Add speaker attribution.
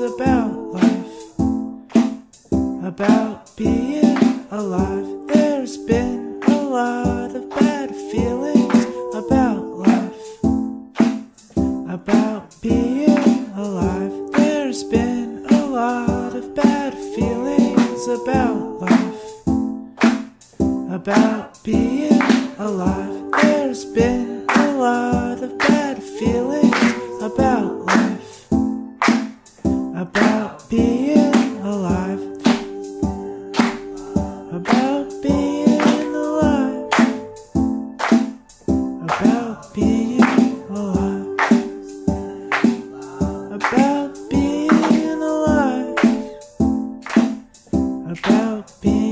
Speaker 1: is about life, about being alive. There's been a lot of bad feelings about life, about being alive. There's been a lot of bad feelings about life, about being alive. There's been a lot. about being alive. About being alive. About being alive. About being alive. About being